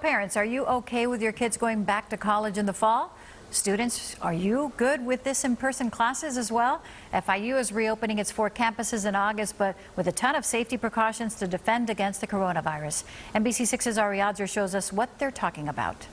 Parents, are you okay with your kids going back to college in the fall? Students, are you good with this in-person classes as well? FIU is reopening its four campuses in August, but with a ton of safety precautions to defend against the coronavirus. NBC6's Ari Odzer shows us what they're talking about.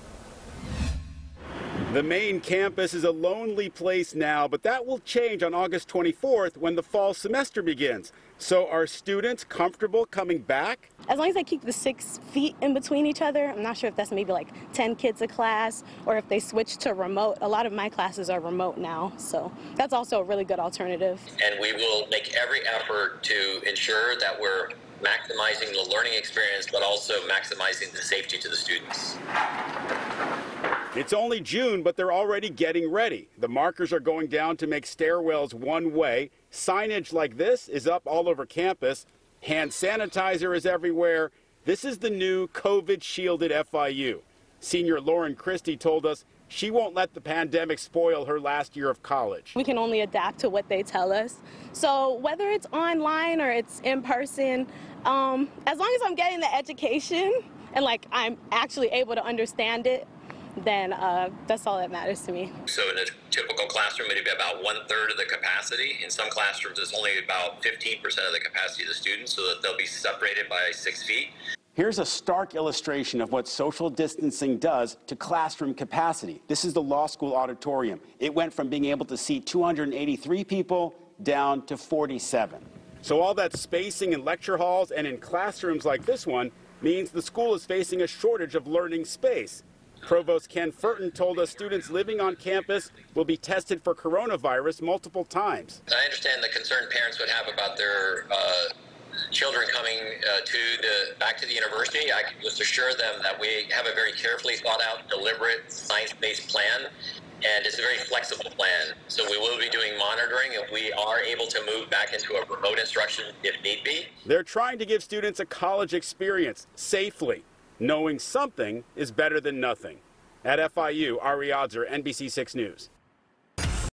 The main campus is a lonely place now, but that will change on August 24th when the fall semester begins. So are students comfortable coming back? As long as they keep the six feet in between each other, I'm not sure if that's maybe like 10 kids a class or if they switch to remote. A lot of my classes are remote now, so that's also a really good alternative. And we will make every effort to ensure that we're maximizing the learning experience, but also maximizing the safety to the students. It's only June, but they're already getting ready. The markers are going down to make stairwells one way. Signage like this is up all over campus. Hand sanitizer is everywhere. This is the new COVID shielded FIU. Senior Lauren Christie told us she won't let the pandemic spoil her last year of college. We can only adapt to what they tell us. So whether it's online or it's in person, um, as long as I'm getting the education and like I'm actually able to understand it, then uh, that's all that matters to me. So in a typical classroom, it'd be about one third of the capacity. In some classrooms, it's only about 15% of the capacity of the students, so that they'll be separated by six feet. Here's a stark illustration of what social distancing does to classroom capacity. This is the law school auditorium. It went from being able to seat 283 people down to 47. So all that spacing in lecture halls and in classrooms like this one means the school is facing a shortage of learning space. Provost Ken Furton told us students living on campus will be tested for coronavirus multiple times. I understand the concern parents would have about their uh, children coming uh, to the back to the university. I can just assure them that we have a very carefully thought out, deliberate, science-based plan, and it's a very flexible plan. So we will be doing monitoring if we are able to move back into a remote instruction if need be. They're trying to give students a college experience safely knowing something is better than nothing. At FIU, Ari Odzer, NBC6 News.